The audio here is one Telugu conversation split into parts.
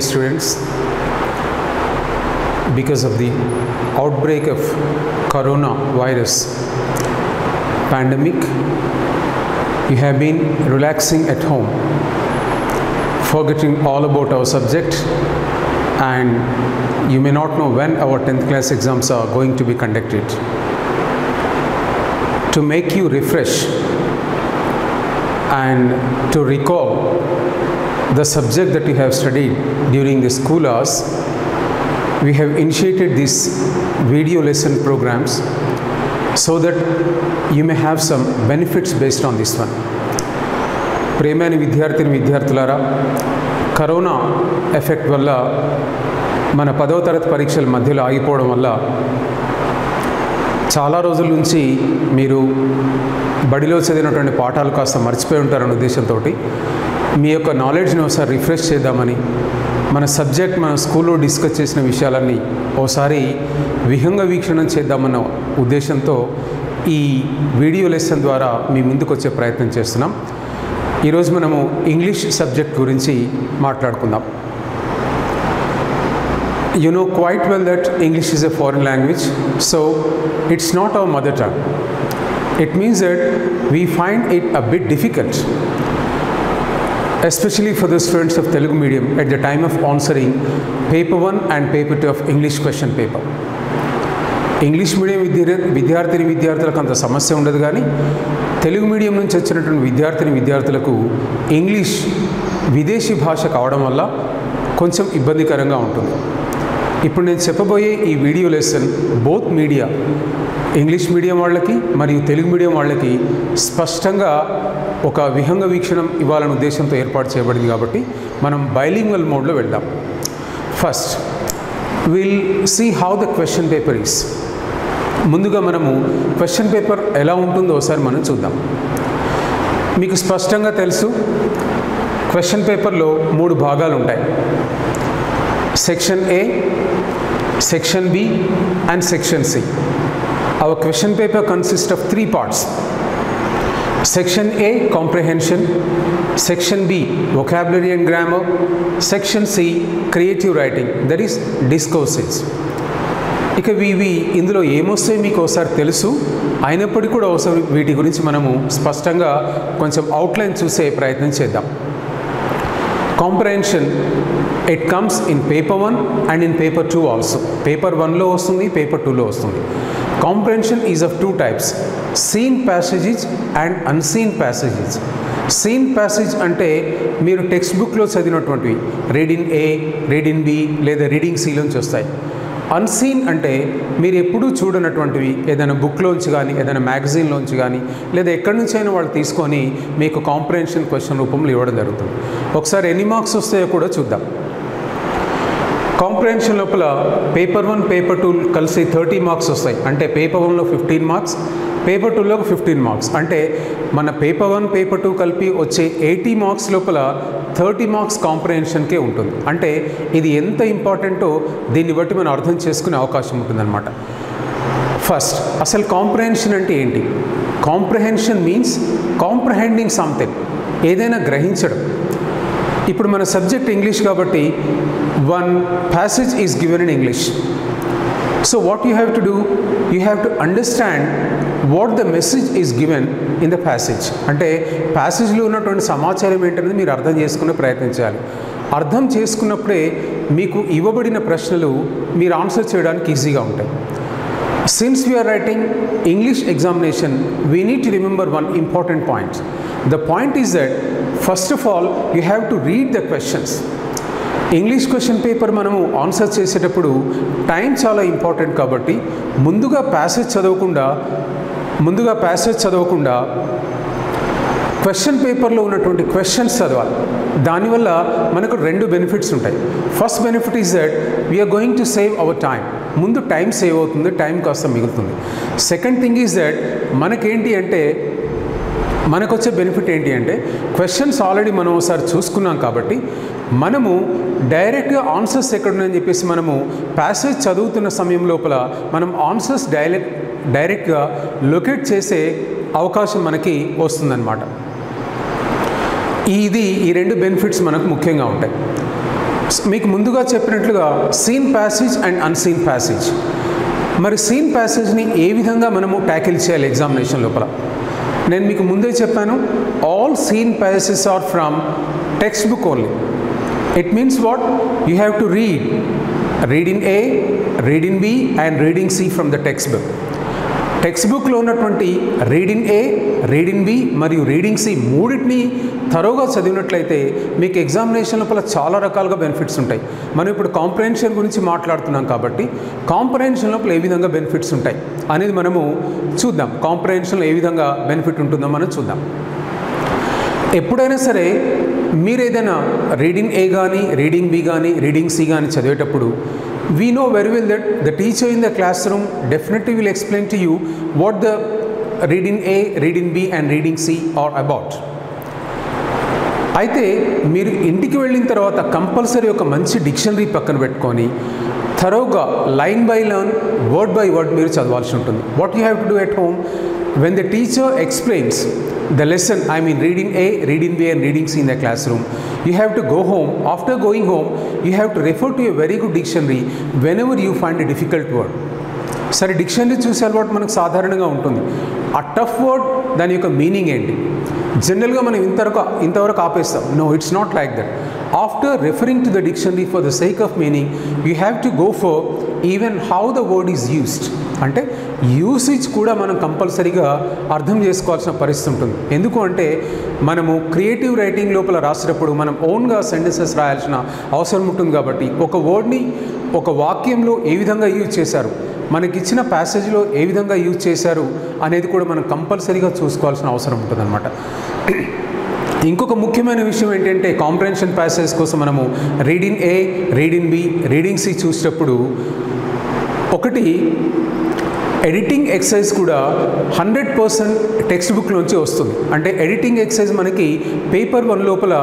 dear students. Because of the outbreak of coronavirus pandemic, you have been relaxing at home, forgetting all about our subject, and you may not know when our 10th class exams are going to be conducted. To make you refresh and to recall the subject that you have studied during the school hours, we have initiated these video lesson programs so that you may have some benefits based on this one. ప్రేమైన విద్యార్థిని విద్యార్థులారా కరోనా ఎఫెక్ట్ వల్ల మన పదవ తరగతి పరీక్షల మధ్యలో ఆగిపోవడం వల్ల చాలా రోజుల నుంచి మీరు బడిలో చదివినటువంటి పాఠాలు కాస్త మర్చిపోయి ఉంటారనే ఉద్దేశంతో మీ యొక్క నాలెడ్జ్ని ఒకసారి రిఫ్రెష్ చేద్దామని మన సబ్జెక్ట్ మన స్కూల్లో డిస్కస్ చేసిన విషయాలన్నీ ఓసారి విహంగ వీక్షణం చేద్దామన్న ఉద్దేశంతో ఈ వీడియో లెసన్ ద్వారా మీ ముందుకు వచ్చే ప్రయత్నం చేస్తున్నాం ఈరోజు మనము ఇంగ్లీష్ సబ్జెక్ట్ గురించి మాట్లాడుకుందాం you know quite well that English is a foreign language, so it's not our mother tongue. It means that we find it a bit difficult, especially for the students of Telugu medium at the time of answering paper 1 and paper 2 of English question paper. English medium విద్య విద్యార్థిని విద్యార్థులకు అంత సమస్య ఉండదు కానీ తెలుగు మీడియం నుంచి వచ్చినటువంటి విద్యార్థిని విద్యార్థులకు ఇంగ్లీష్ విదేశీ భాష కావడం వల్ల కొంచెం ఇబ్బందికరంగా ఉంటుంది ఇప్పుడు నేను చెప్పబోయే ఈ video lesson both media English medium వాళ్ళకి మరియు తెలుగు మీడియం వాళ్ళకి స్పష్టంగా ఒక విహంగ వీక్షణం ఇవ్వాలనే ఉద్దేశంతో ఏర్పాటు చేయబడింది కాబట్టి మనం బైలింగ్వల్ మోడ్లో వెళ్దాం. First will see how the question paper is ముందుగా మనము క్వశ్చన్ పేపర్ ఎలా ఉంటుందో ఒకసారి మనం చూద్దాం. మీకు స్పష్టంగా తెలుసు క్వశ్చన్ పేపర్లో మూడు భాగాలు ఉంటాయి. Section A section B and section C our question paper consists of three parts section a comprehension section b vocabulary and grammar section c creative writing that is discourses ఇక ఇవి ఇందులో ఏమొస్తాయి మీకు ఒకసారి తెలుసు అయినప్పటికీ కూడా ఒకసారి వీటి గురించి మనము స్పష్టంగా కొంచెం అవుట్లైన్ చూసే ప్రయత్నం చేద్దాం comprehension it comes in paper one and in paper two also paper వన్లో వస్తుంది పేపర్ టూలో వస్తుంది. Comprehension is of two types seen passages and unseen passages seen passage అంటే మీరు టెక్స్ట్ బుక్లో చదివినటువంటివి. రీడింగ్ ఏ రీడింగ్ బి లేదా రీడింగ్ సిలోంచి వస్తాయి. అన్సీన్ అంటే మీరు ఎప్పుడూ చూడనటువంటివి. ఏదైనా బుక్లోంచి కానీ ఏదైనా మ్యాగజైన్లోంచి కానీ లేదా ఎక్కడి నుంచి అయినా వాళ్ళు తీసుకొని మీకు కాంప్రహెన్షన్ క్వశ్చన్ రూపంలో ఇవ్వడం జరుగుతుంది. ఒకసారి ఎన్ని మార్క్స్ వస్తాయో కూడా చూద్దాం. కాంప్రహెన్షన్ లోపల పేపర్ వన్ పేపర్ టూ కలిసి థర్టీ మార్క్స్ వస్తాయి. అంటే పేపర్ వన్లో ఫిఫ్టీన్ మార్క్స్ పేపర్ టూలో ఫిఫ్టీన్ మార్క్స్ అంటే మన పేపర్ వన్ పేపర్ టూ కలిపి వచ్చే ఎయిటీ మార్క్స్ లోపల థర్టీ మార్క్స్ కాంప్రహెన్షన్కే ఉంటుంది. అంటే ఇది ఎంత ఇంపార్టెంటో దీన్ని బట్టి మనం అర్థం చేసుకునే అవకాశం ఉంటుందన్నమాట. ఫస్ట్ అసలు కాంప్రహెన్షన్ అంటే ఏంటి? కాంప్రహెన్షన్ మీన్స్ కాంప్రహెండింగ్ సంథింగ్ ఏదైనా గ్రహించడం. ఇప్పుడు మన సబ్జెక్ట్ ఇంగ్లీష్ కాబట్టి one passage is given in English so what you have to do you have to understand what the message is given in the passage అంటే ప్యాసేజ్లో ఉన్నటువంటి సమాచారం ఏంటనేది మీరు అర్థం చేసుకునే ప్రయత్నించాలి అర్థం చేసుకున్నప్పుడే మీకు ఇవ్వబడిన ప్రశ్నలు మీరు ఆన్సర్ చేయడానికి ఈజీగా ఉంటాయి. Since we are writing English examination we need to remember one important point the point is that first of all you have to read the questions English question paper మనము ఆన్సర్ చేసేటప్పుడు టైం చాలా ఇంపార్టెంట్ కాబట్టి ముందుగా ప్యాసేజ్ చదవకుండా ముందుగా ప్యాసేజ్ చదవకుండా క్వశ్చన్ పేపర్లో ఉన్నటువంటి క్వశ్చన్స్ చదవాలి. దానివల్ల మనకు రెండు బెనిఫిట్స్ ఉంటాయి. First benefit is that we are going to save our time ముందు టైం సేవ్ అవుతుంది టైం కాస్త మిగులుతుంది. సెకండ్ థింగ్ ఈజ్ దట్ మనకేంటి అంటే మనకు వచ్చే బెనిఫిట్ ఏంటి అంటే క్వశ్చన్స్ ఆల్రెడీ మనం ఒకసారి చూసుకున్నాం కాబట్టి మనము డైరెక్ట్గా ఆన్సర్స్ ఎక్కడున్నాయని చెప్పేసి మనము ప్యాసేజ్ చదువుతున్న సమయం లోపల మనం ఆన్సర్స్ డైరెక్ట్ డైరెక్ట్గా లొకేట్ చేసే అవకాశం మనకి వస్తుందన్నమాట. ఇది ఈ రెండు బెనిఫిట్స్ మనకు ముఖ్యంగా ఉంటాయి. మీకు ముందుగా చెప్పినట్లుగా seen passage and unseen passage మరి సీన్ ప్యాసేజ్ని ఏ విధంగా మనము ట్యాకిల్ చేయాలి ఎగ్జామినేషన్ లోపల? నేను మీకు ముందే చెప్పాను all seen passages are from textbook only it means what you have to read reading A reading B and reading C from the textbook text బుక్లో ఉన్నటువంటి రీడింగ్ ఏ రీడింగ్ బి మరియు రీడింగ్ సి మూడింటిని తరోగా చదివినట్లయితే మీకు ఎగ్జామినేషన్ లోపల చాలా రకాలుగా బెనిఫిట్స్ ఉంటాయి. మనం ఇప్పుడు కాంప్రహెన్షన్ గురించి మాట్లాడుతున్నాం కాబట్టి కాంప్రహెన్షన్ లోపల ఏ విధంగా బెనిఫిట్స్ ఉంటాయి అనేది మనము చూద్దాం. కాంప్రహెన్షన్లో ఏ విధంగా బెనిఫిట్ ఉంటుందో మనం చూద్దాం. ఎప్పుడైనా సరే మీరు ఏదైనా రీడింగ్ ఏ కానీ రీడింగ్ బి కానీ రీడింగ్ సి కానీ చదివేటప్పుడు we know very well that the teacher in the classroom will will explain you you the the reading A B and and reading C are about అయితే మీరు ఇంటికి వెళ్ళిన తర్వాత కంపల్సరీ ఒక మంచి డిక్షనరీ పక్కన పెట్టుకొని థరోగా line by line word by word మీరు చదవాల్సి ఉంటుంది. What you have to do at home when the teacher explains the lesson I mean reading A reading B and readings in the classroom you have to go home after going home you have to refer to a very good dictionary whenever you find a difficult word సరే డిక్షనరీ చూసే అలవాటు మనకు సాధారణంగా ఉంటుంది. ఆ టఫ్ వర్డ్ దాని యొక్క మీనింగ్ ఏంటి? జనరల్గా మనం ఇంతవరకు ఇంతవరకు ఆపేస్తాం. No it's not like that after referring to the dictionary for the sake of meaning you have to go for even how the word is used అంటే యూసేజ్ కూడా మనం కంపల్సరీగా అర్థం చేసుకోవాల్సిన పరిస్థితి ఉంటుంది. ఎందుకు అంటే మనము క్రియేటివ్ రైటింగ్ లోపల రాసేటప్పుడు మనం ఓన్గా సెంటెన్సెస్ రాయాల్సిన అవసరం ఉంటుంది కాబట్టి ఒక వర్డ్ని ఒక వాక్యంలో ఏ విధంగా యూజ్ చేశారు మనకిచ్చిన ప్యాసేజ్లో ఏ విధంగా యూజ్ చేశారు అనేది కూడా మనం కంపల్సరీగా చూసుకోవాల్సిన అవసరం ఉంటుందన్నమాట. ఇంకొక ముఖ్యమైన విషయం ఏంటంటే కాంప్రహెన్షన్ ప్యాసేజ్ కోసం మనము reading A reading B reading C చూసేటప్పుడు ఒకటి ఎడిటింగ్ ఎక్సర్సైజ్ కూడా హండ్రెడ్ పర్సెంట్ టెక్స్ట్ బుక్లోంచి వస్తుంది. అంటే ఎడిటింగ్ ఎక్సర్సైజ్ మనకి పేపర్ వన్ లోపల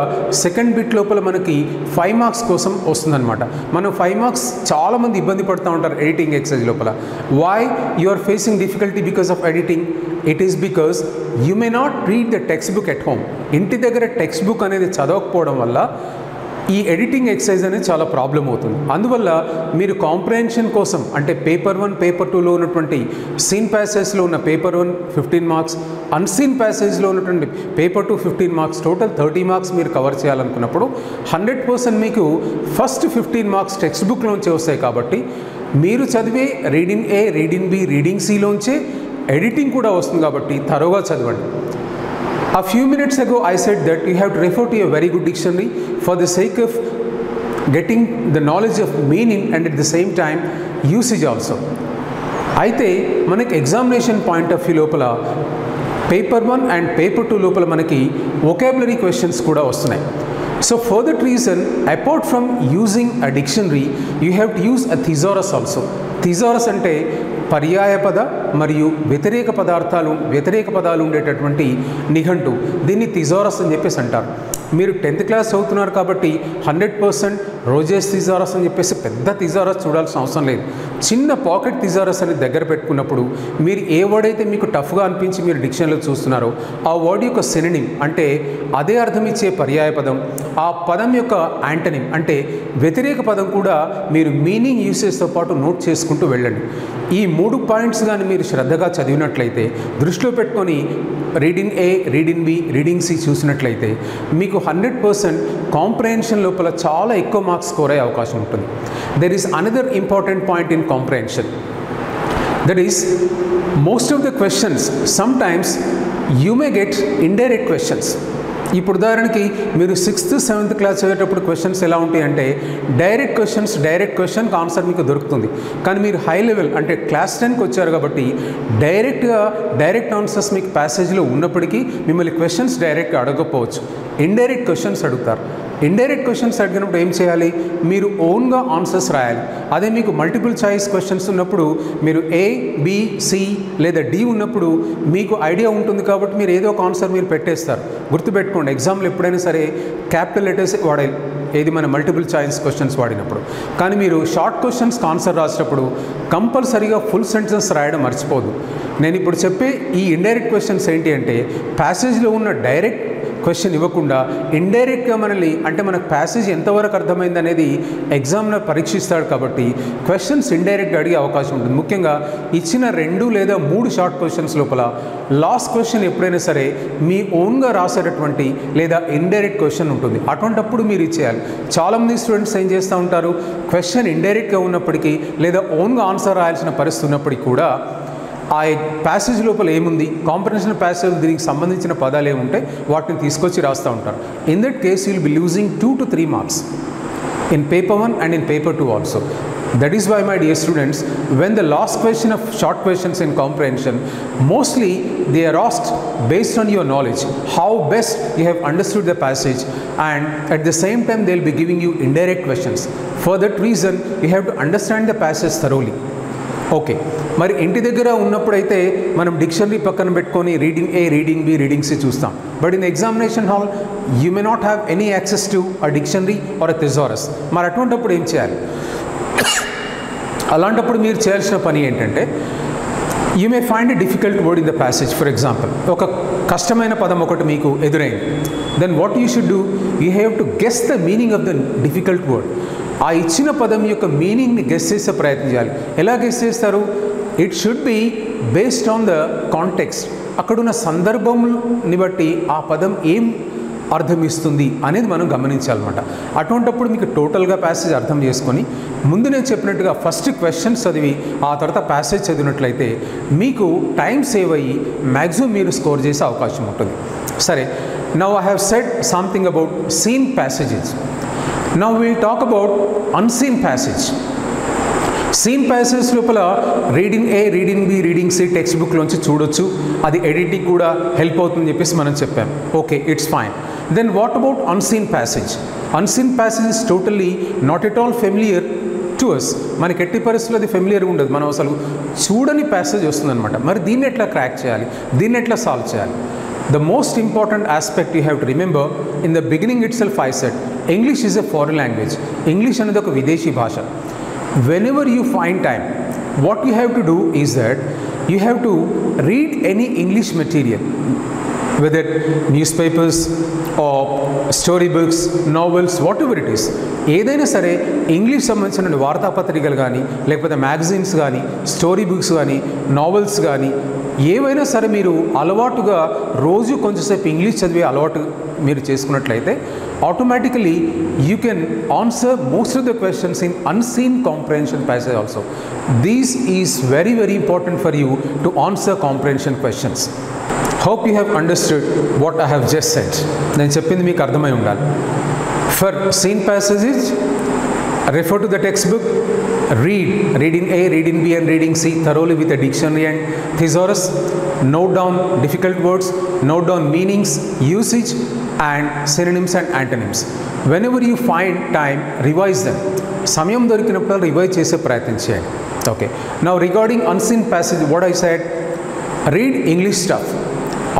సెకండ్ బిట్ లోపల మనకి ఫైవ్ మార్క్స్ కోసం వస్తుందన్నమాట. మనం ఫైవ్ మార్క్స్ చాలామంది ఇబ్బంది పడుతూ ఉంటారు ఎడిటింగ్ ఎక్సర్సైజ్ లోపల. Why you are facing difficulty because of editing it is because you may not read the textbook at home ఇంటి దగ్గర టెక్స్ట్ బుక్ అనేది చదవకపోవడం వల్ల ఈ ఎడిటింగ్ ఎక్సైజ్ అనేది చాలా ప్రాబ్లం అవుతుంది. అందువల్ల మీరు కాంప్రహెన్షన్ కోసం అంటే పేపర్ వన్ పేపర్ టూలో ఉన్నటువంటి సీన్ ప్యాసేజ్లో ఉన్న paper one fifteen marks unseen ప్యాసేజ్లో ఉన్నటువంటి paper two fifteen marks total thirty marks మీరు కవర్ చేయాలనుకున్నప్పుడు హండ్రెడ్ పర్సెంట్ మీకు ఫస్ట్ ఫిఫ్టీన్ మార్క్స్ టెక్స్ట్ బుక్లోంచి వస్తాయి కాబట్టి మీరు చదివే reading A reading B reading సిలోంచే editing కూడా వస్తుంది కాబట్టి తరోగా చదవండి. A few minutes ago, I said that you have to refer to a very good dictionary for the sake of getting the knowledge of meaning and at the same time usage also. అయితే మనకి ఎగ్జామినేషన్ పాయింట్ ఆఫ్ వ్యూ లోపల paper one and paper two లోపల మనకి ఒకాబులరీ క్వశ్చన్స్ కూడా వస్తున్నాయి so for that reason apart from using a dictionary you have to use a thesaurus also thesaurus అంటే పర్యాయ పద మరియు వ్యతిరేక పదార్థాలు వ్యతిరేక పదాలు ఉండేటటువంటి నిఘంటు. దీన్ని తిజోరస్ అని చెప్పేసి అంటారు. మీరు టెన్త్ క్లాస్ చదువుతున్నారు కాబట్టి హండ్రెడ్ పర్సెంట్ రోజెస్ థిజారస్ అని చెప్పేసి పెద్ద థిజారస్ చూడాల్సిన అవసరం లేదు. చిన్న పాకెట్ థిజారస్ అని దగ్గర పెట్టుకున్నప్పుడు మీరు ఏ వర్డ్ అయితే మీకు టఫ్గా అనిపించి మీరు డిక్షనరీలో చూస్తున్నారో ఆ వర్డ్ యొక్క సెనినిమ్ అంటే అదే అర్థం ఇచ్చే పర్యాయ పదం. ఆ పదం యొక్క యాంటనిమ్ అంటే వ్యతిరేక పదం కూడా మీరు మీనింగ్ యూసేజ్తో పాటు నోట్ చేసుకుంటూ వెళ్ళండి. ఈ మూడు పాయింట్స్ కానీ మీరు శ్రద్ధగా చదివినట్లయితే దృష్టిలో పెట్టుకొని reading A reading B reading C చూసినట్లయితే మీకు హండ్రెడ్ పర్సెంట్ కాంప్రహెన్షన్ లోపల చాలా ఎక్కువ మార్క్స్ స్కోర్ అయ్యే అవకాశం ఉంటుంది there is another important point in comprehension that is most of the questions sometimes you may get indirect questions ఇప్పుడు ఉదాహరణకి మీరు సిక్స్త్ సెవెంత్ క్లాస్ చదివేటప్పుడు క్వశ్చన్స్ ఎలా ఉంటాయి అంటే డైరెక్ట్ క్వశ్చన్స్ డైరెక్ట్ క్వశ్చన్కి ఆన్సర్ మీకు దొరుకుతుంది. కానీ మీరు హై లెవెల్ అంటే క్లాస్ టెన్కి వచ్చారు కాబట్టి డైరెక్ట్గా డైరెక్ట్ ఆన్సర్స్ మీకు ప్యాసేజ్లో ఉన్నప్పటికీ మిమ్మల్ని క్వశ్చన్స్ డైరెక్ట్గా అడగకపోవచ్చు. ఇండైరెక్ట్ క్వశ్చన్స్ అడుగుతారు. ఇండైరెక్ట్ క్వశ్చన్స్ అడిగినప్పుడు ఏం చేయాలి? మీరు ఓన్గా ఆన్సర్స్ రాయాలి. అదే మీకు మల్టిపుల్ చాయిస్ క్వశ్చన్స్ ఉన్నప్పుడు మీరు ఏ బి సి లేదా డి ఉన్నప్పుడు మీకు ఐడియా ఉంటుంది కాబట్టి మీరు ఏదో ఒక ఆన్సర్ మీరు పెట్టేస్తారు. గుర్తుపెట్టుకోండి. ఎగ్జామ్లో ఎప్పుడైనా సరే క్యాపిటల్ లెటర్స్ వాడాలి ఏది మన మల్టిపుల్ చాయిస్ క్వశ్చన్స్ వాడినప్పుడు. కానీ మీరు షార్ట్ క్వశ్చన్స్ ఆన్సర్ రాసేటప్పుడు కంపల్సరీగా ఫుల్ సెంటెన్స్ రాయడం మర్చిపోదు. నేను ఇప్పుడు చెప్పే ఈ ఇండైరెక్ట్ క్వశ్చన్స్ ఏంటి అంటే ప్యాసేజ్లో ఉన్న డైరెక్ట్ క్వశ్చన్ ఇవ్వకుండా ఇండైరెక్ట్గా మనల్ని అంటే మనకు ప్యాసేజ్ ఎంతవరకు అర్థమైంది అనేది ఎగ్జామ్లో పరీక్షిస్తాడు కాబట్టి క్వశ్చన్స్ ఇండైరెక్ట్గా అడిగే అవకాశం ఉంటుంది. ముఖ్యంగా ఇచ్చిన రెండు లేదా మూడు షార్ట్ క్వశ్చన్స్ లోపల లాస్ట్ క్వశ్చన్ ఎప్పుడైనా సరే మీ ఓన్గా రాసేటటువంటి లేదా ఇండైరెక్ట్ క్వశ్చన్ ఉంటుంది. అటువంటప్పుడు మీరు ఇచ్చేయాలి చాలామంది స్టూడెంట్స్ ఏం చేస్తూ ఉంటారు? క్వశ్చన్ ఇండైరెక్ట్గా ఉన్నప్పటికీ లేదా ఓన్గా ఆన్సర్ రాయాల్సిన పరిస్థితి ఉన్నప్పటికీ కూడా ఆ ప్యాసేజ్ లోపల ఏముంది? కాంప్రహెన్షన్ ప్యాసేజ్ దీనికి సంబంధించిన పదాలు ఏముంటాయి? వాటిని తీసుకొచ్చి రాస్తూ ఉంటారు. In that case you'll be losing two to three marks in paper one and in paper two also that is why my dear students when the last question of short questions in comprehension mostly they are asked based on your knowledge how best you have understood the passage and at the same time they will be giving you indirect questions for that reason you have to understand the passage thoroughly okay. మరి ఇంటి దగ్గర ఉన్నప్పుడైతే మనం డిక్షనరీ పక్కన పెట్టుకొని reading A reading B readings చూస్తాం. But in examination hall you may not have any access to a dictionary or a thesaurus. మరి అటువంటిప్పుడు ఏం చేయాలి? అలాంటప్పుడు మీరు చేయాల్సిన పని ఏంటంటే you may find difficult word in the passage. For example ఒక కష్టమైన పదం ఒకటి మీకు ఎదురైంది. Then what you should do? You have to guess the meaning of the difficult word. ఆ ఇచ్చిన పదం యొక్క మీనింగ్ని గెస్ చేసే ప్రయత్నం చేయాలి. ఎలా గెస్ చేస్తారు? It should be based on the context అక్కడున్న సందర్భంని బట్టి ఆ పదం ఏం అర్థమిస్తుంది అనేది మనం గమనించాలన్నమాట. అటువంటప్పుడు మీకు టోటల్గా ప్యాసేజ్ అర్థం చేసుకొని ముందు నేను చెప్పినట్టుగా ఫస్ట్ క్వశ్చన్స్ చదివి ఆ తర్వాత ప్యాసేజ్ చదివినట్లయితే మీకు టైం సేవ్ అయ్యి మ్యాక్సిమం మీరు స్కోర్ చేసే అవకాశం ఉంటుంది. సరే now I have said something about seen passages now will talk about unseen passage seen passage లోపల reading A reading B reading C text బుక్లోంచి చూడొచ్చు. అది ఎడిటింగ్ కూడా హెల్ప్ అవుతుందని చెప్పేసి మనం చెప్పాం. Okay it's fine then what about unseen passage unseen passage is totally not at all familiar to us మనకి ఎట్టి పరిస్థితుల్లో అది ఫెమిలియర్ ఉండదు. మనం అసలు చూడని ప్యాసేజ్ వస్తుందన్నమాట. మరి దీన్ని ఎట్లా క్రాక్ చేయాలి? దీన్ని ఎట్లా సాల్వ్ చేయాలి? The most important aspect you have to remember, in the beginning itself I said, English is a foreign language. English another Videshi Bhasha. Whenever you find time, what you have to do is that you have to read any English material whether newspapers or story books novels whatever it is ఏదైనా సరే ఇంగ్లీష్ సంబంధించిన వార్తాపత్రికలు కానీ లేకపోతే మ్యాగజైన్స్ కానీ స్టోరీ బుక్స్ కానీ నావెల్స్ కానీ ఏవైనా సరే మీరు అలవాటుగా రోజు కొంచెంసేపు ఇంగ్లీష్ చదివే అలవాటు మీరు చేసుకున్నట్లయితే automatically you can answer most of the questions in unseen comprehension passage also this is very very important for you to answer comprehension questions hope you have understood what I have just said నేను చెప్పింది మీకు అర్థమై ఉండాలి. For seen passage is refer to the textbook read reading A reading B and reading C thoroughly with a dictionary and thesaurus note down difficult words note down meanings usage and synonyms and antonyms whenever you find time revise them సమయం దొరికినప్పుడు రివైజ్ చేసే ప్రయత్నం చేయండి. ఓకే నా regarding unseen passage what I said read English stuff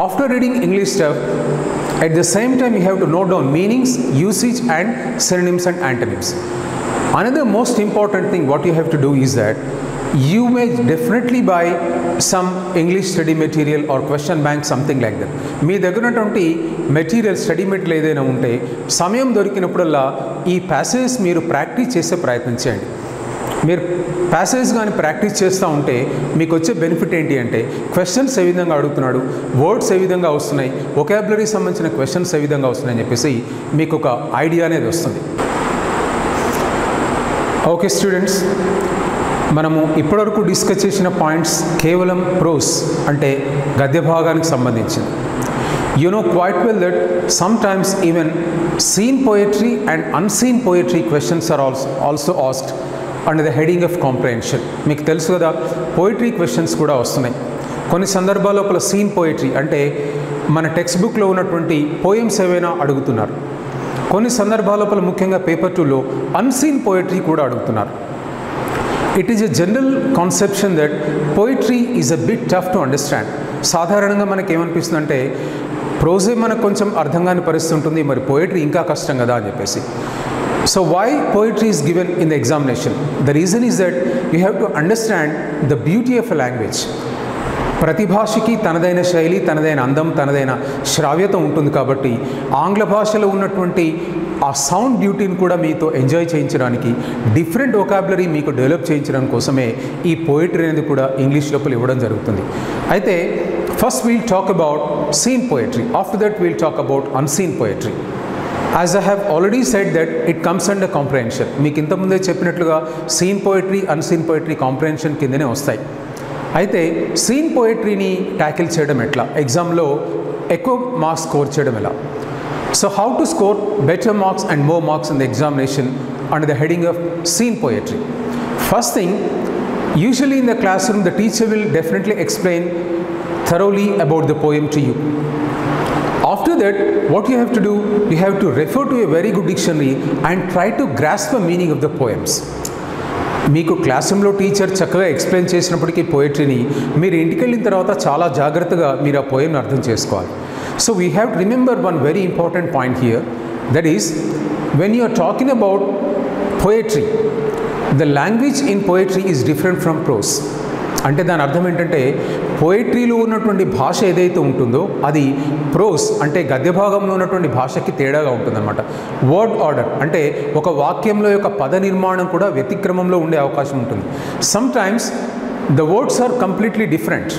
after reading English step at the same time you have to note down meanings usage and synonyms and antonyms another most important thing what you have to do is that you may definitely buy some English study material or question bank something like that మీ దగ్గర ఉన్నటువంటి మెటీరియల్ స్టడీ మెటీరియల్ ఏదైనా ఉంటే సమయం దొరికినప్పుడల్లా ఈ ప్యాసేజెస్ మీరు ప్రాక్టీస్ చేసే ప్రయత్నం మీరు ప్యాసేజ్ కానీ ప్రాక్టీస్ చేస్తూ ఉంటే మీకు వచ్చే బెనిఫిట్ ఏంటి అంటే క్వశ్చన్స్ ఏ విధంగా అడుగుతున్నాడు వర్డ్స్ ఏ విధంగా వస్తున్నాయి ఒకాబులరీకి సంబంధించిన క్వశ్చన్స్ ఏ విధంగా వస్తున్నాయని చెప్పేసి మీకు ఒక ఐడియా అనేది వస్తుంది. ఓకే స్టూడెంట్స్ మనము ఇప్పటివరకు డిస్కస్ చేసిన పాయింట్స్ కేవలం ప్రోస్ అంటే గద్య భాగానికి సంబంధించింది you know quite well that sometimes even seen poetry and unseen poetry questions are also also asked and the heading of comprehension. మీకు తెలుసు కదా పోయిటరీ క్వశ్చన్స్ కూడా వస్తున్నాయి. కొన్ని సందర్భాల లోపల సీన్ పోయిటరీ అంటే మన టెక్స్ట్ బుక్లో ఉన్నటువంటి పోయమ్స్ ఏవైనా అడుగుతున్నారు. కొన్ని సందర్భాల లోపల ముఖ్యంగా పేపర్ టూలో అన్సీన్ పోయిటరీ కూడా అడుగుతున్నారు. It is a general conception that poetry is a bit tough to understand సాధారణంగా మనకి ఏమనిపిస్తుందంటే ప్రోజే మనకు కొంచెం అర్థం కాని పరిస్థితి ఉంటుంది మరి పోయిటరీ ఇంకా కష్టం కదా అని చెప్పేసి. So why poetry is given in the examination the reason is that you have to understand the beauty of language ప్రతి భాషకి తనదైన శైలి తనదైన అందం తనదైన శ్రావ్యత ఉంటుంది కాబట్టి ఆంగ్ల భాషలో ఉన్నటువంటి ఆ సౌండ్ డ్యూటీని కూడా మీతో ఎంజాయ్ చేయించడానికి డిఫరెంట్ ఒకాబులరీ మీకు డెవలప్ చేయించడం కోసమే ఈ పోయిటరీ అనేది కూడా ఇంగ్లీష్ లోపల ఇవ్వడం జరుగుతుంది. అయితే first we'll talk about seen poetry after that we'll talk about unseen poetry as I have already said that it comes under comprehension మీకు ఇంతకుముందే చెప్పినట్లుగా seen poetry unseen poetry comprehension కిందనే వస్తాయి. అయితే సీన్ పోయిటరీని ట్యాకిల్ చేయడం ఎట్లా? ఎగ్జామ్లో ఎక్కువ మార్క్స్ స్కోర్ చేయడం ఎలా? So how to score better marks and more marks in the examination under the heading of seen poetry first thing usually in the classroom the teacher will definitely explain thoroughly about the poem to you. After that, what you have to do, you have to refer to a very good dictionary and try to grasp the meaning of the poems. మీకు క్లాస్ రూమ్లో టీచర్ చక్కగా ఎక్స్ప్లెయిన్ చేసినప్పటికీ పోయిటరీని మీరు ఇంటికి వెళ్ళిన తర్వాత చాలా జాగ్రత్తగా మీరు ఆ పోయంని అర్థం చేసుకోవాలి. So we have to remember one very important point here that is when you are talking about poetry the language in poetry is different from prose అంటే దాని అర్థం ఏంటంటే పోయిట్రీలో ఉన్నటువంటి భాష ఏదైతే ఉంటుందో అది ప్రోస్ అంటే గద్య భాగంలో ఉన్నటువంటి భాషకి తేడాగా ఉంటుందన్నమాట. వర్డ్ ఆర్డర్ అంటే ఒక వాక్యంలో యొక్క పద నిర్మాణం కూడా వ్యతిక్రమంలో ఉండే అవకాశం ఉంటుంది. Sometimes the words are completely different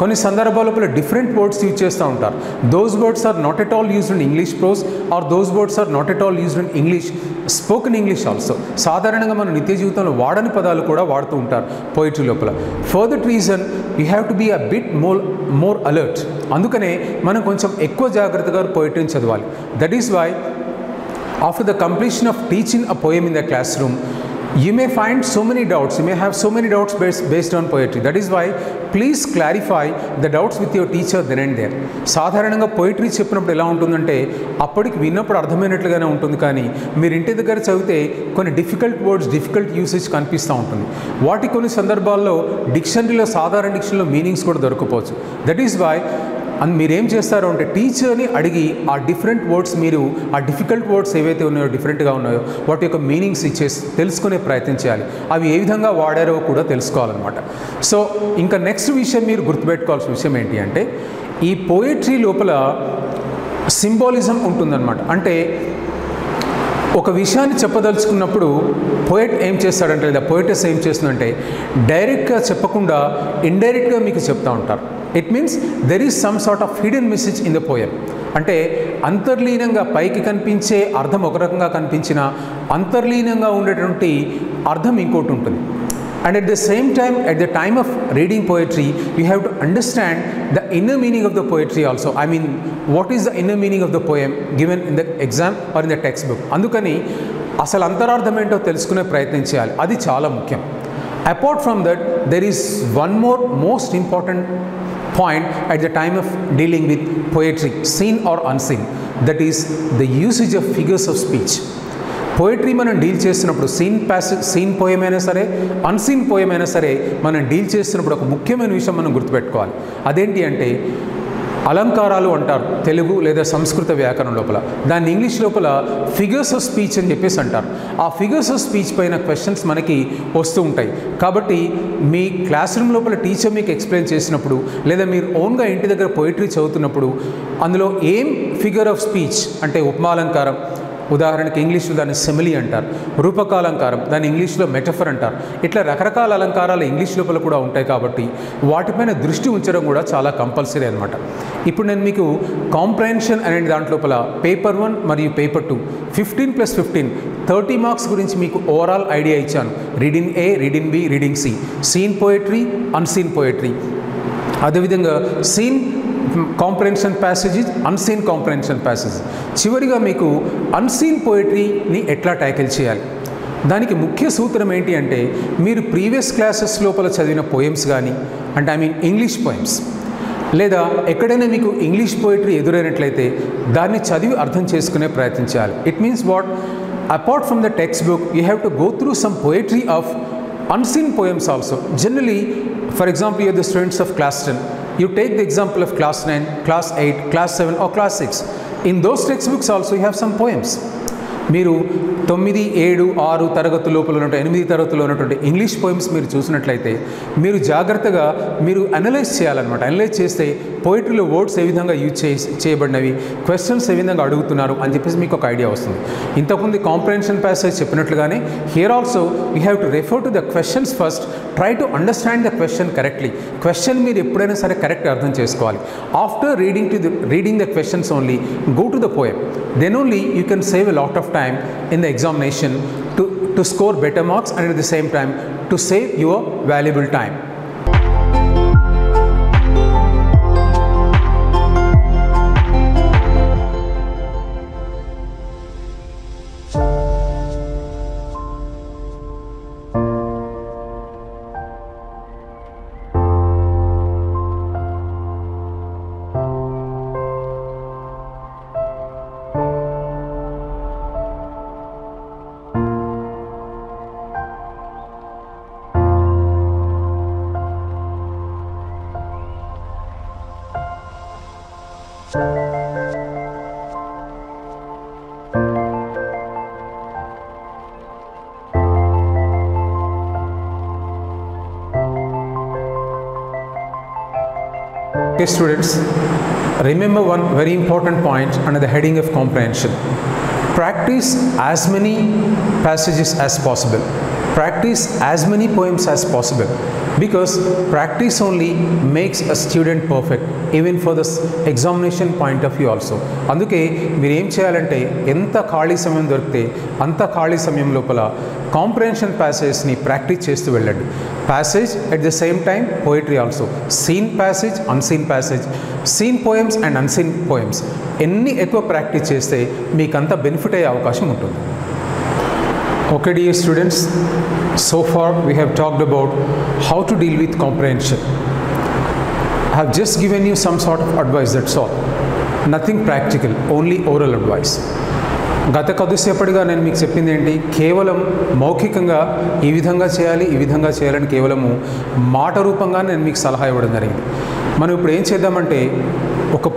కొన్ని సందర్భాల డిఫరెంట్ వర్డ్స్ యూజ్ చేస్తూ ఉంటారు. Those words are not at all used in English prose or those words are not at all used in English spoken English also సాధారణంగా మన నిత్య జీవితంలో వాడని పదాలు కూడా వాడుతూ ఉంటారు పోయిటరీ లోపల. For that reason you have to be a bit more more alert అందుకనే మనం కొంచెం ఎక్కువ జాగ్రత్తగా పోయిటరీని చదవాలి. That is why after the completion of teaching a poem in the classroom you may find so many doubts. You may have so many doubts based, based on poetry. That is why please clarify the doubts with your teacher then and there సాధారణంగా పోయిటరీ చెప్పినప్పుడు ఎలా ఉంటుందంటే అప్పటికి విన్నప్పుడు అర్థమైనట్లుగానే ఉంటుంది కానీ మీరు ఇంటి దగ్గర చదివితే కొన్ని డిఫికల్ట్ వర్డ్స్ డిఫికల్ట్ యూసేజ్ కనిపిస్తూ ఉంటుంది. వాటి కొన్ని సందర్భాల్లో డిక్షనరీలో సాధారణ డిక్షనరీలో మీనింగ్స్ కూడా దొరకపోవచ్చు. దట్ ఈస్ వై అండ్ మీరేం చేస్తారు అంటే టీచర్ని అడిగి ఆ డిఫరెంట్ వర్డ్స్ మీరు ఆ డిఫికల్ట్ వర్డ్స్ ఏవైతే ఉన్నాయో డిఫరెంట్గా ఉన్నాయో వాటి యొక్క మీనింగ్స్ ఇచ్చేసి తెలుసుకునే ప్రయత్నం చేయాలి. అవి ఏ విధంగా వాడారో కూడా తెలుసుకోవాలన్నమాట. సో ఇంకా నెక్స్ట్ విషయం మీరు గుర్తుపెట్టుకోవాల్సిన విషయం ఏంటి అంటే ఈ పోయిట్రీ లోపల సింబాలిజం ఉంటుందన్నమాట. అంటే ఒక విషయాన్ని చెప్పదలుచుకున్నప్పుడు పోయట్ ఏం చేస్తాడంటే లేదా పోయిటస్ ఏం చేస్తుందంటే డైరెక్ట్గా చెప్పకుండా ఇండైరెక్ట్గా మీకు చెప్తా ఉంటారు. It means there is some sort of hidden message in the poem అంటే అంతర్లీనంగా పైకి కనిపించే అర్థం ఒక రకంగా కనిపించిన అంతర్లీనంగా ఉండేటువంటి అర్థం ఇంకోటి ఉంటుంది. And at the same time at the time of reading poetry you have to understand the inner meaning of the poetry also I mean what is the inner meaning of the poem given in the exam or in the textbook అందుకని అసలు అంతరార్థం ఏంటో తెలుసుకునే ప్రయత్నం చేయాలి. అది చాలా ముఖ్యం. Apart from that there is one more most important point at the time of dealing with poetry, seen or unseen. That is the usage of figures of speech poetry మనం డీల్ చేస్తున్నప్పుడు సీన్ ప్యాసేజ్ సీన్ పోయం అయినా సరే అన్సీన్ పోయం అయినా సరే మనం డీల్ చేస్తున్నప్పుడు ఒక ముఖ్యమైన విషయం మనం గుర్తుపెట్టుకోవాలి అదేంటి అంటే అలంకారాలు అంటారు తెలుగు లేదా సంస్కృత వ్యాకరణం లోపల. దాన్ని ఇంగ్లీష్ లోపల ఫిగర్స్ ఆఫ్ స్పీచ్ అని చెప్పేసి అంటారు. ఆ ఫిగర్స్ ఆఫ్ స్పీచ్ పైన క్వశ్చన్స్ మనకి వస్తూ ఉంటాయి. కాబట్టి మీ క్లాస్ రూమ్ లోపల టీచర్ మీకు ఎక్స్ప్లెయిన్ చేసినప్పుడు లేదా మీరు ఓన్గా ఇంటి దగ్గర పోయిటరీ చదువుతున్నప్పుడు అందులో ఏం ఫిగర్ ఆఫ్ స్పీచ్ అంటే ఉపమాలంకారం ఉదాహరణకి ఇంగ్లీష్లో దాన్ని సెమిలి అంటారు రూపకాలంకారం దాన్ని ఇంగ్లీష్లో మెటఫర్ అంటారు. ఇట్లా రకరకాల అలంకారాలు ఇంగ్లీష్ లోపల కూడా ఉంటాయి కాబట్టి వాటిపైన దృష్టి ఉంచడం కూడా చాలా కంపల్సరీ అనమాట ఇప్పుడు నేను మీకు కాంప్రహెన్షన్ అనే దాంట్లోపల పేపర్ వన్ మరియు paper two fifteen plus fifteen thirty marks గురించి మీకు ఓవరాల్ ఐడియా ఇచ్చాను. Reading A reading B reading C seen poetry unseen poetry అదేవిధంగా seen comprehension passages unseen comprehension passage చివరిగా మీకు అన్సీన్ పోయిటరీని ఎట్లా ట్యాకిల్ చేయాలి? దానికి ముఖ్య సూత్రం ఏంటి అంటే మీరు ప్రీవియస్ క్లాసెస్ లోపల చదివిన పోయమ్స్ కానీ అంటే ఐ మీన్ ఇంగ్లీష్ పోయమ్స్ లేదా ఎక్కడైనా మీకు ఇంగ్లీష్ పోయిటరీ ఎదురైనట్లయితే దాన్ని చదివి అర్థం చేసుకునే ప్రయత్నించాలి it means what apart from the textbook you have to go through some poetry of unseen poems also generally for example your the students of class ten you take the example of class 9 class 8 class 7 or class 6 in those textbooks also you have some poems. మీరు తొమ్మిది ఏడు ఆరు తరగతి లోపల ఉన్నటువంటి ఎనిమిది తరగతిలో ఉన్నటువంటి ఇంగ్లీష్ పోయిమ్స్ మీరు చూసినట్లయితే మీరు జాగ్రత్తగా మీరు అనలైజ్ చేయాలన్నమాట. అనలైజ్ చేస్తే పోయిటరీలో వర్డ్స్ ఏ విధంగా యూజ్ చే చేయబడినవి? క్వశ్చన్స్ ఏ విధంగా అడుగుతున్నారు? అని చెప్పేసి మీకు ఒక ఐడియా వస్తుంది. ఇంతకుముందు కాంప్రహెన్షన్ ప్యాసేజ్ చెప్పినట్లుగానే here also you have to refer to the questions first try to understand the question correctly question మీరు ఎప్పుడైనా సరే కరెక్ట్ అర్థం చేసుకోవాలి. After reading to the reading the questions only go to the poem then only you can save a lot of time in the examination to to score better marks and at the same time to save your valuable time Okay, students, remember one very important point under the heading of comprehension. Practice as many passages as possible. Practice as many poems as possible because practice only makes a student perfect even for the examination point of view also. అందుకే మీరు ఏం చేయాలంటే ఎంత ఖాళీ సమయం దొరికితే అంత ఖాళీ సమయం లోపల కాంప్రహెన్షన్ ప్యాసేజ్ని ప్రాక్టీస్ చేస్తూ వెళ్ళండి passage at the same time poetry also seen passage unseen passage seen poems and unseen poems ఎన్ని ఎక్కువ ప్రాక్టీస్ చేస్తే మీకు అంత బెనిఫిట్ అయ్యే అవకాశం ఉంటుంది Okay, dear students, so far we have talked about how to deal with comprehension. I have just given you some sort of advice, that's all. Nothing practical, only oral advice. గత కొద్దిసేపటిగా నేను మీకు చెప్పింది ఏంటి? కేవలం మౌఖికంగా ఈ విధంగా చేయాలి ఈ విధంగా చేయాలని కేవలము మాట రూపంగా నేను మీకు సలహా ఇవ్వడం జరిగింది. మనం ఇప్పుడు ఏం చేద్దామంటే ఒక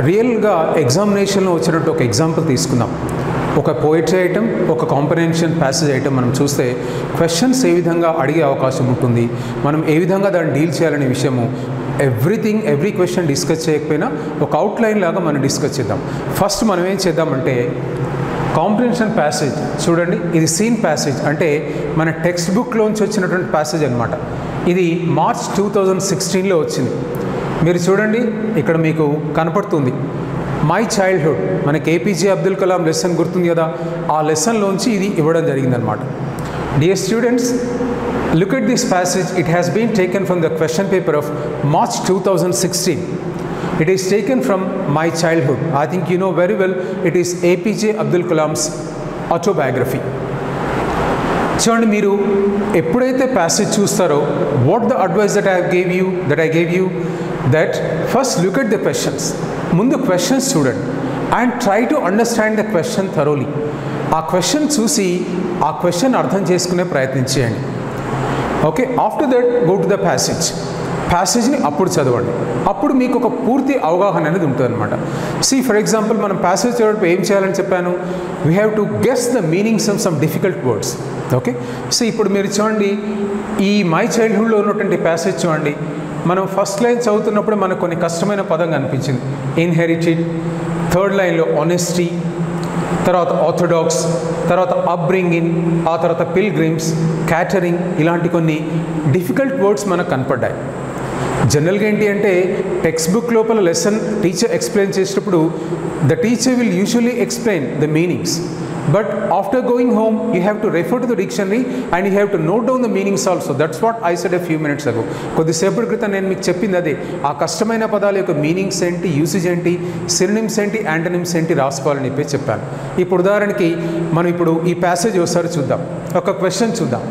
రియల్గా ఎగ్జామినేషన్లో వచ్చినట్టు ఒక ఎగ్జాంపుల్ తీసుకుందాం. ఒక పోయిటరీ ఐటమ్ ఒక కాంపరెన్షన్ ప్యాసేజ్ ఐటమ్ మనం చూస్తే క్వశ్చన్స్ ఏ విధంగా అడిగే అవకాశం ఉంటుంది మనం ఏ విధంగా దాన్ని డీల్ చేయాలనే విషయము ఎవ్రీథింగ్ ఎవ్రీ క్వశ్చన్ డిస్కస్ చేయకపోయినా ఒక అవుట్లైన్ లాగా మనం డిస్కస్ చేద్దాం. ఫస్ట్ మనం ఏం చేద్దామంటే కాంప్రిహెన్షన్ ప్యాసేజ్ చూడండి ఇది సీన్ ప్యాసేజ్ అంటే మన టెక్స్ట్ బుక్లోంచి వచ్చినటువంటి ప్యాసేజ్ అనమాట ఇది మార్చ్ టూ థౌజండ్ సిక్స్టీన్లో వచ్చింది. మీరు చూడండి ఇక్కడ మీకు కనపడుతుంది. మై చైల్డ్హుడ్ మనకి ఏపీజే అబ్దుల్ కలాం లెసన్ గుర్తుంది కదా? ఆ లెసన్లోంచి ఇది ఇవ్వడం జరిగిందనమాట dear students look at this passage. It has been taken from the question paper of March two It sixteen taken from my childhood. I think I think very well it well APJ Abdul APJ Abdul Kalam's చూడండి మీరు ఎప్పుడైతే ప్యాసేజ్ చూస్తారో what the advice that I gave you that I gave you that first look at the questions ముందు క్వశ్చన్స్ చూడండి. And try to understand the question thoroughly ఆ క్వశ్చన్ చూసి ఆ క్వశ్చన్ అర్థం చేసుకునే ప్రయత్నం చేయండి. Okay after that go to the passage ప్యాసేజ్ని అప్పుడు చదవండి. అప్పుడు మీకు ఒక పూర్తి అవగాహన అనేది ఉంటుందన్నమాట. సి ఫర్ ఎగ్జాంపుల్ మనం ప్యాసేజ్ చదివేటప్పుడు ఏం చేయాలని చెప్పాను? We have to guess the meanings of some difficult words okay so ఇప్పుడు మీరు చూడండి ఈ మై చైల్డ్హుడ్లో ఉన్నటువంటి ప్యాసేజ్ చూడండి. మనం ఫస్ట్ లైన్ చదువుతున్నప్పుడు మనకు కొన్ని కష్టమైన పదం కనిపించింది ఇన్హెరిటెడ్ థర్డ్ లైన్లో ఆనెస్టీ తర్వాత ఆర్థోడాక్స్ తర్వాత అప్బ్రింగింగ్ ఆ తర్వాత పిల్గ్రిమ్స్ క్యాటరింగ్ ఇలాంటి కొన్ని డిఫికల్ట్ వర్డ్స్ మనకు కనపడ్డాయి. జనరల్గా ఏంటి అంటే టెక్స్ట్ బుక్ లోపల లెసన్ టీచర్ ఎక్స్ప్లెయిన్ చేసేటప్పుడు the teacher will usually explain the meanings. But after going home you have to refer to the dictionary and you have to note down the meanings also. That's what I said a few minutes ago కొద్దిసేపటి క్రితం నేను మీకు చెప్పింది అదే. ఆ కష్టమైన పదాల యొక్క మీనింగ్స్ ఏంటి యూసేజ్ ఏంటి సినిమ్స్ ఏంటి యాంటనిమ్స్ ఏంటి రాసుకోవాలని చెప్పి చెప్పాను. ఇప్పుడు ఉదాహరణకి మనం ఇప్పుడు ఈ ప్యాసేజ్ ఒకసారి చూద్దాం. ఒక క్వశ్చన్ చూద్దాం.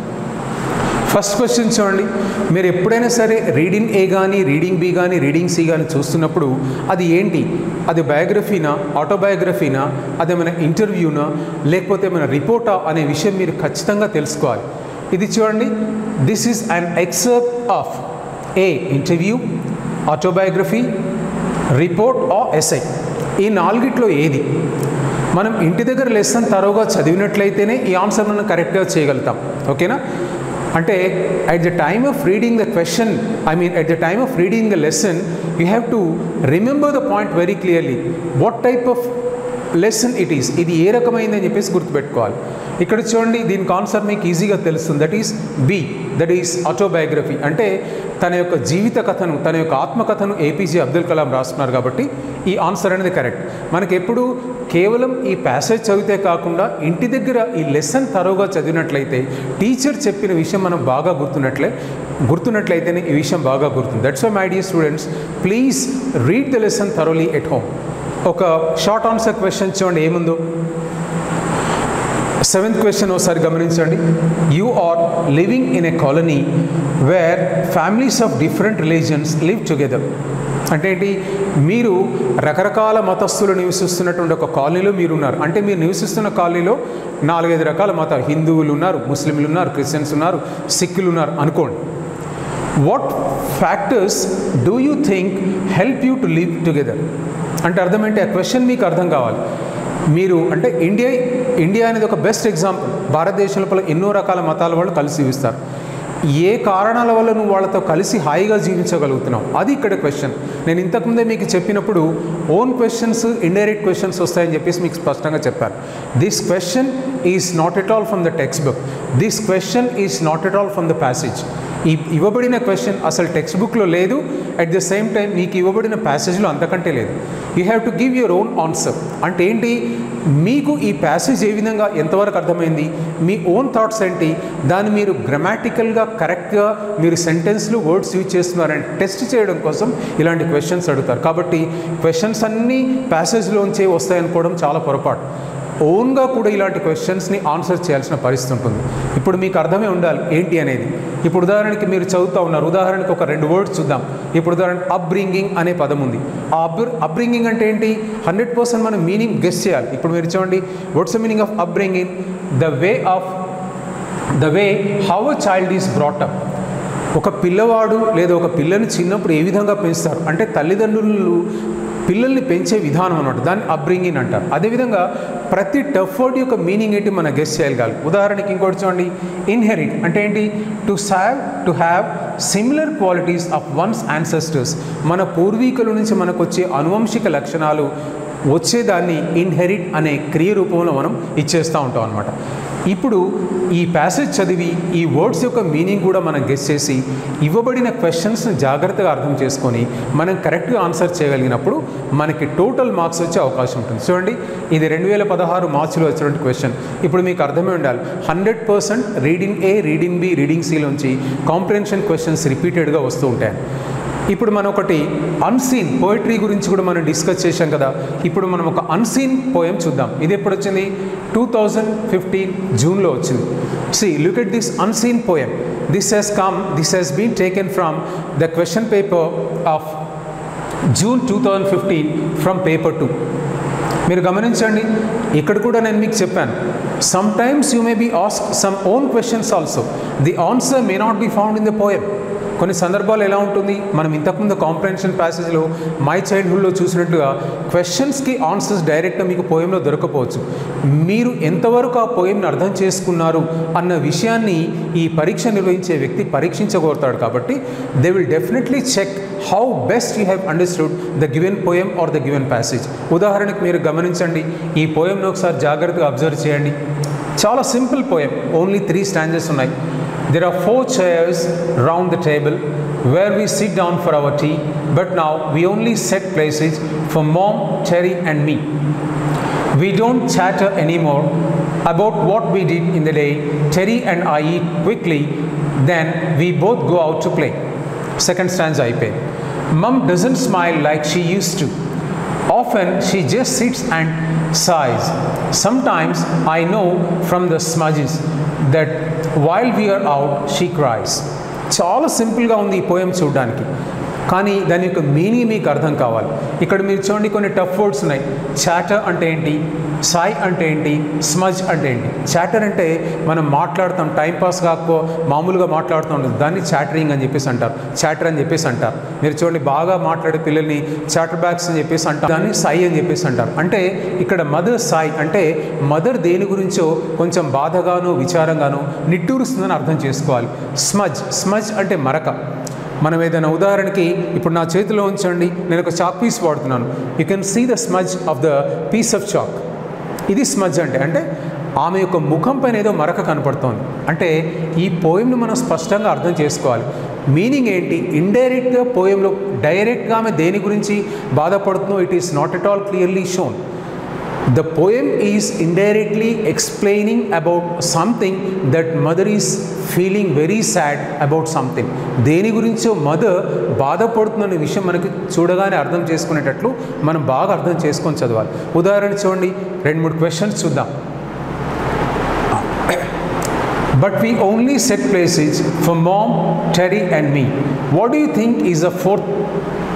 ఫస్ట్ క్వశ్చన్ చూడండి. మీరు ఎప్పుడైనా సరే రీడింగ్ ఏ కానీ రీడింగ్ బి కానీ రీడింగ్ సి కానీ చూస్తున్నప్పుడు అది ఏంటి? అది బయోగ్రఫీనా ఆటోబయోగ్రఫీనా అదేమైనా ఇంటర్వ్యూనా లేకపోతే ఏమైనా రిపోర్టా అనే విషయం మీరు ఖచ్చితంగా తెలుసుకోవాలి. ఇది చూడండి. This is an excerpt of a interview autobiography report or essay ఈ నాలుగిట్లో ఏది? మనం ఇంటి దగ్గర లెసన్ తరువుగా చదివినట్లయితేనే ఈ ఆన్సర్ మనం కరెక్ట్గా చేయగలుగుతాం. ఓకేనా అంటే at the time of reading the question I mean at the time of reading the lesson you have to remember the point very clearly what type of lesson it is ఇది ఏ రకమైందని చెప్పేసి గుర్తుపెట్టుకోవాలి. ఇక్కడ చూడండి దీని కాన్సెప్ట్ మీకు ఈజీగా తెలుస్తుంది. That is B that is autobiography అంటే తన యొక్క జీవిత కథను తన యొక్క ఆత్మకథను ఏపీజే అబ్దుల్ కలాం రాస్తున్నారు కాబట్టి ఈ ఆన్సర్ అనేది కరెక్ట్ మనకి ఎప్పుడు కేవలం ఈ ప్యాసేజ్ చదివితే కాకుండా ఇంటి దగ్గర ఈ లెసన్ తరోగా చదివినట్లయితే టీచర్ చెప్పిన విషయం మనం బాగా గుర్తున్నట్లే గుర్తున్నట్లయితేనే ఈ విషయం బాగా గుర్తుంది. That's why my dear students please read the lesson thoroughly at home ఒక షార్ట్ ఆన్సర్ క్వశ్చన్ చూడండి ఏముందో? సెవెంత్ క్వశ్చన్ ఒకసారి గమనించండి. You are living in a colony where families of different religions live together అంటే ఏంటి? మీరు రకరకాల మతస్థులు నివసిస్తున్నటువంటి ఒక కాలనీలో మీరు ఉన్నారు అంటే మీరు నివసిస్తున్న కాలనీలో నాలుగైదు రకాల మతాలు హిందువులు ఉన్నారు ముస్లింలు ఉన్నారు క్రిస్టియన్స్ ఉన్నారు సిక్కులు ఉన్నారు అనుకోండి. What factors do you think help you to live together అంటే అర్థమేంటి ఆ క్వశ్చన్ మీకు అర్థం కావాలి. మీరు అంటే ఇండియా ఇండియా అనేది ఒక బెస్ట్ ఎగ్జాంపుల్ భారతదేశం లోపల ఎన్నో రకాల మతాల వాళ్ళు కలిసి జీవిస్తారు. ఏ కారణాల వల్ల నువ్వు వాళ్ళతో కలిసి హాయిగా జీవించగలుగుతున్నావు? అది ఇక్కడ క్వశ్చన్ నేను ఇంతకుముందే మీకు చెప్పినప్పుడు ఓన్ క్వశ్చన్స్ ఇండైరెక్ట్ క్వశ్చన్స్ వస్తాయని చెప్పేసి మీకు స్పష్టంగా చెప్పారు this question is not at all from the textbook this question is not at all from the passage ఈ ఇవ్వబడిన క్వశ్చన్ అసలు టెక్స్ట్ బుక్లో లేదు. అట్ ద సేమ్ టైం మీకు ఇవ్వబడిన ప్యాసేజ్లో అంతకంటే లేదు. You have to give your own answer అంటే ఏంటి? మీకు ఈ ప్యాసేజ్ ఏ విధంగా ఎంతవరకు అర్థమైంది? మీ ఓన్ థాట్స్ ఏంటి? దాన్ని మీరు గ్రామాటికల్గా కరెక్ట్గా మీరు సెంటెన్స్లు వర్డ్స్ యూజ్ చేస్తున్నారని టెస్ట్ చేయడం కోసం ఇలాంటి క్వశ్చన్స్ అడుగుతారు. కాబట్టి క్వశ్చన్స్ అన్నీ ప్యాసేజ్లోంచే వస్తాయనుకోవడం చాలా పొరపాటు. ఓన్గా కూడా ఇలాంటి క్వశ్చన్స్ని ఆన్సర్ చేయాల్సిన పరిస్థితి ఉంటుంది. ఇప్పుడు మీకు అర్థమే ఉండాలి ఏంటి అనేది. ఇప్పుడు ఉదాహరణకి మీరు చదువుతూ ఉన్నారు. ఉదాహరణకి ఒక రెండు వర్డ్స్ చూద్దాం. ఇప్పుడు ఉదాహరణ అప్బ్రింగింగ్ అనే పదం ఉంది. ఆ అబ్ అప్బ్రింగింగ్ అంటే ఏంటి? హండ్రెడ్ పర్సెంట్ మనం మీనింగ్ గెస్ చేయాలి. ఇప్పుడు మీరు చూడండి. What's the meaning of upbringing the way of the way how a child is brought up ఒక పిల్లవాడు లేదా ఒక పిల్లని చిన్నప్పుడు ఏ విధంగా పెంచుతారు? అంటే తల్లిదండ్రులు పిల్లల్ని పెంచే విధానం అనమాట దాన్ని అబ్రింగింగ్ అంటారు. అదేవిధంగా ప్రతి టఫ్ వర్డ్ యొక్క మీనింగ్ ఏంటి మనం గెస్ చేయగలగాలి ఉదాహరణకి ఇంకోటి చూడండి. ఇన్హెరిట్ అంటే ఏంటి? To so to have similar qualities of one's ancestors మన పూర్వీకుల నుంచి మనకు వచ్చే అనువంశిక లక్షణాలు వచ్చేదాన్ని ఇన్హెరిట్ అనే క్రియ రూపంలో మనం ఇచ్చేస్తూ ఉంటాం అనమాట ఇప్పుడు ఈ ప్యాసేజ్ చదివి ఈ వర్డ్స్ యొక్క మీనింగ్ కూడా మనం గెస్ చేసి ఇవ్వబడిన క్వశ్చన్స్ని జాగ్రత్తగా అర్థం చేసుకొని మనం కరెక్ట్గా ఆన్సర్ చేయగలిగినప్పుడు మనకి టోటల్ మార్క్స్ వచ్చే అవకాశం ఉంటుంది. చూడండి ఇది రెండు వేల పదహారు మార్క్స్లో వచ్చినటువంటి క్వశ్చన్ ఇప్పుడు మీకు అర్థమే ఉండాలి. Hundred percent reading A reading B reading సిలోంచి comprehension questions రిపీటెడ్గా వస్తూ ఉంటాయి. ఇప్పుడు మనం ఒకటి అన్సీన్ పోయిటరీ గురించి కూడా మనం డిస్కస్ చేశాం కదా. ఇప్పుడు మనం ఒక అన్సీన్ పోయం చూద్దాం. ఇది ఎప్పుడు వచ్చింది టూ థౌజండ్ ఫిఫ్టీన్ జూన్లో వచ్చింది. See look at this unseen poem this has come this has been taken from the question paper of June two thousand fifteen from paper two మీరు గమనించండి ఇక్కడ కూడా నేను మీకు చెప్పాను. Sometimes you may be ask some own questions also the answer may not be found in the poem కొన్ని సందర్భాలు ఎలా ఉంటుంది? మనం ఇంతకుముందు కాంప్రహెన్షన్ ప్యాసేజ్లో మై చైల్డ్హుడ్లో చూసినట్టుగా క్వశ్చన్స్కి ఆన్సర్స్ డైరెక్ట్గా మీకు పోయంలో దొరకపోవచ్చు. మీరు ఎంతవరకు ఆ పోయంని అర్థం చేసుకున్నారు అన్న విషయాన్ని ఈ పరీక్ష నిర్వహించే వ్యక్తి పరీక్షించగోరుతాడు కాబట్టి they will definitely check how best you have understood the given poem or the given passage ఉదాహరణకు మీరు గమనించండి ఈ పోయంను ఒకసారి జాగ్రత్తగా అబ్జర్వ్ చేయండి. చాలా simple poem only three stanzas ఉన్నాయి. There are four chairs round the table where we sit down for our tea, but now we only set places for mom, Terry, and me. We don't chatter anymore about what we did in the day. Terry and I eat quickly, then we both go out to play. Second stanza I pay. Mum doesn't smile like she used to. Often she just sits and sighs. Sometimes I know from the smudges that while we're out she cries చాలా సింపుల్గా ఉంది ఈ పోయం చూడడానికి. కానీ దాని యొక్క మీనింగ్ మీకు అర్థం కావాలి. ఇక్కడ మీరు చూడండి కొన్ని టఫ్ వర్డ్స్ ఉన్నాయి. చాటర్ అంటే ఏంటి? సాయ్ అంటే ఏంటి? స్మజ్ అంటే ఏంటి? చాటర్ అంటే మనం మాట్లాడతాం టైంపాస్ కాకపో మామూలుగా మాట్లాడుతూ ఉంటుంది దాన్ని చాటరింగ్ అని చెప్పేసి అంటారు. చాటర్ అని చెప్పేసి అంటారు. మీరు చూడండి బాగా మాట్లాడే పిల్లల్ని చాటర్ బ్యాగ్స్ అని చెప్పేసి అంటారు. దాన్ని సాయి అని చెప్పేసి అంటారు. అంటే ఇక్కడ మదర్ సాయి అంటే మదర్ దేని గురించో కొంచెం బాధగానో విచారంగానో నిట్టూరుస్తుందని అర్థం చేసుకోవాలి. స్మజ్ స్మజ్ అంటే మరక. మనం ఏదైనా ఉదాహరణకి ఇప్పుడు నా చేతిలో ఉంచండి నేను ఒక చాక్ పీస్ వాడుతున్నాను. You can see the smudge of the piece of chalk ఇది స్మజ్ అంటే అంటే ఆమె యొక్క ముఖం పైన ఏదో మరక కనపడుతోంది. అంటే ఈ పోయంను మనం స్పష్టంగా అర్థం చేసుకోవాలి. మీనింగ్ ఏంటి? ఇండైరెక్ట్గా పోయంలో డైరెక్ట్గా ఆమె దేని గురించి బాధపడుతుందో it is not at all clearly shown the poem is indirectly explaining about something that mother is feeling very sad about something దేని గురించో మదర్ బాధపడుతుందనే విషయం మనకి చూడగానే అర్థం చేసుకునేటట్లు మనం బాగా అర్థం చేసుకొని చదవాలి. ఉదాహరణ చూడండి రెండు మూడు క్వశ్చన్స్ చూద్దాం. But we only set places for mom TERI and me what do think is a fourth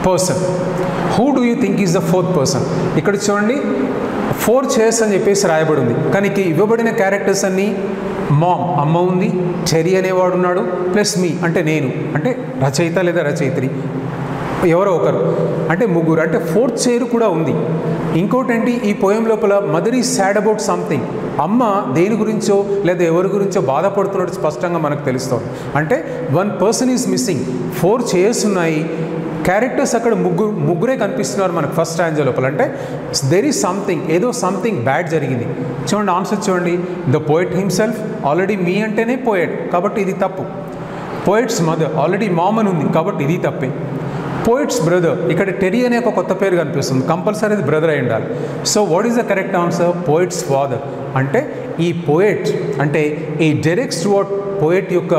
person who do you think is the fourth person ఇక్కడ చూడండి ఫోర్ చైర్స్ అని చెప్పేసి రాయబడి ఉంది. కానీ ఇవ్వబడిన క్యారెక్టర్స్ అన్నీ మామ్ అమ్మ ఉంది చెరి అనేవాడు ఉన్నాడు ప్లస్ మీ అంటే నేను అంటే రచయిత లేదా రచయిత్రి ఎవరో ఒకరు. అంటే ముగ్గురు అంటే ఫోర్త్ చైర్ కూడా ఉంది. ఇంకోటి ఏంటి ఈ పోయం లోపల mother is sad about something అమ్మ దేని గురించో లేదా ఎవరి గురించో బాధపడుతున్నట్టు స్పష్టంగా మనకు తెలుస్తుంది. అంటే one person is missing. Four chairs ఉన్నాయి క్యారెక్టర్స్ అక్కడ ముగ్గురు ముగ్గురే కనిపిస్తున్నారు మనకు ఫస్ట్ స్టాండ్ లోపల. అంటే దెర్ ఈజ్ సంథింగ్ ఏదో సంథింగ్ బ్యాడ్ జరిగింది. చూడండి ఆన్సర్ చూడండి. The poet himself already me అంటేనే పోయట్ కాబట్టి ఇది తప్పు. పోయిట్స్ మదర్ ఆల్రెడీ మామ్ అని ఉంది కాబట్టి ఇది తప్పే. పోయిట్స్ బ్రదర్ ఇక్కడ టెరీ అనే ఒక కొత్త పేరు కనిపిస్తుంది. కంపల్సరీ అది బ్రదర్ అయి ఉండాలి. So what is the correct answer poet's father అంటే ఈ పోయిట్ అంటే ఈ డెరెక్స్ వాట్ పోయిట్ యొక్క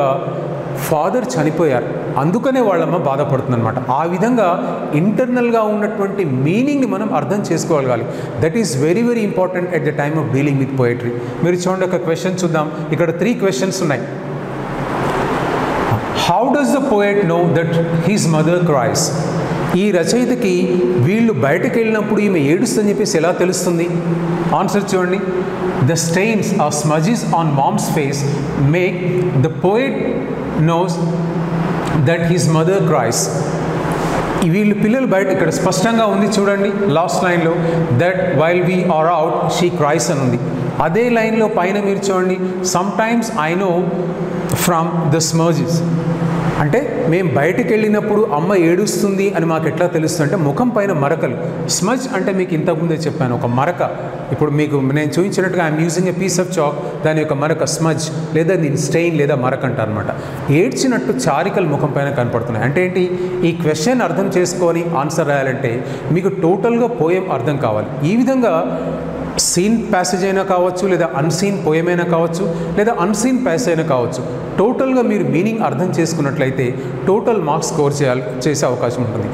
ఫాదర్ చనిపోయారు. అందుకనే వాళ్ళమ్మ బాధపడుతుందన్నమాట. ఆ విధంగా ఇంటర్నల్గా ఉన్నటువంటి మీనింగ్ని మనం అర్థం చేసుకోగలగాలి. That is very very important at the time of dealing with poetry మీరు చూడండి ఒక క్వశ్చన్ చూద్దాం. ఇక్కడ త్రీ క్వశ్చన్స్ ఉన్నాయి. How does the poet know that his mother cries ఈ రచయితకి వీళ్ళు బయటకు వెళ్ళినప్పుడు ఈమె ఏడుస్తుందని చెప్పేసి ఎలా తెలుస్తుంది? ఆన్సర్ చూడండి. The stains or smudges on mom's face make the poet knows that his mother cries వీళ్ళు పిల్లలు బయట ఇక్కడ స్పష్టంగా ఉంది చూడండి లాస్ట్ లైన్లో that while we are out she cries అని ఉంది. అదే లైన్లో పైన మీరు చూడండి sometimes I know from the smudges అంటే మేము బయటికి వెళ్ళినప్పుడు అమ్మ ఏడుస్తుంది అని మాకు ఎట్లా తెలుస్తుంది అంటే ముఖం పైన మరకలు. స్మజ్ అంటే మీకు ఇంతకుముందే చెప్పాను ఒక మరక. ఇప్పుడు మీకు నేను చూపించినట్టుగా I'm using a piece of chalk దాని యొక్క మరక స్మజ్ లేదా దీని స్టెయిన్ లేదా మరక అంటారనమాట ఏడ్చినట్టు చారికలు ముఖం పైన కనపడుతున్నాయి. అంటే ఏంటి? ఈ క్వశ్చన్ అర్థం చేసుకొని ఆన్సర్ రాయాలంటే మీకు టోటల్గా పోయం అర్థం కావాలి. ఈ విధంగా సీన్ ప్యాసేజ్ అయినా కావచ్చు లేదా అన్సీన్ పోయం అయినా కావచ్చు లేదా అన్సీన్ ప్యాసేజ్ అయినా కావచ్చు టోటల్గా మీరు మీనింగ్ అర్థం చేసుకున్నట్లయితే టోటల్ మార్క్స్ స్కోర్ చేయాలి చేసే అవకాశం ఉంటుంది.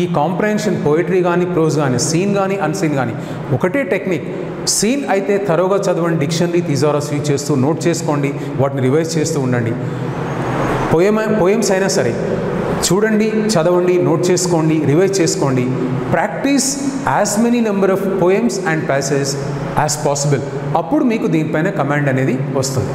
ఈ కాంప్రహెన్షన్ పోయిటరీ కానీ ప్రోజ్ కానీ సీన్ కానీ అన్సీన్ కానీ ఒకటే టెక్నిక్ సీన్ అయితే తరోగా చదవండి డిక్షనరీ తీజారస్ యూజ్ చేస్తూ నోట్ చేసుకోండి వాటిని రివైజ్ చేస్తూ ఉండండి. పోయమ పోయమ్స్ అయినా సరే చూడండి చదవండి నోట్ చేసుకోండి రివైజ్ చేసుకోండి. Practice as many number of poems and passages as possible అప్పుడు మీకు దీనిపైన కమాండ్ అనేది వస్తుంది.